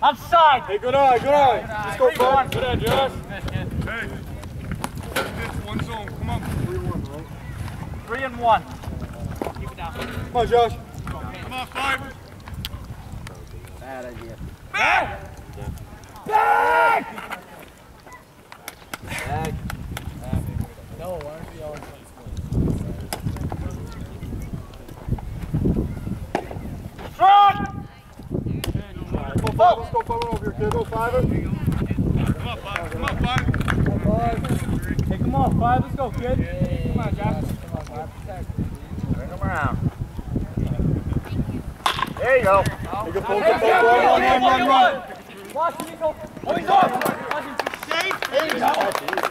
Outside. Hey, good eye, good eye. Let's go, Bud. Good eye, Josh. Hey, this one zone. Come on. Three and one. Keep it down. Come on, Josh. Come on, five. Bad idea. Back! Back! No, why aren't we all five. Take them off. Five. Let's go, kid. Come on, Josh. Come on. Protect. Bring them around. There you go. Good pull, pull. Run, run, run, run, run. Watch, Nico. Oh, he's off. Watch him. Safe. There you go.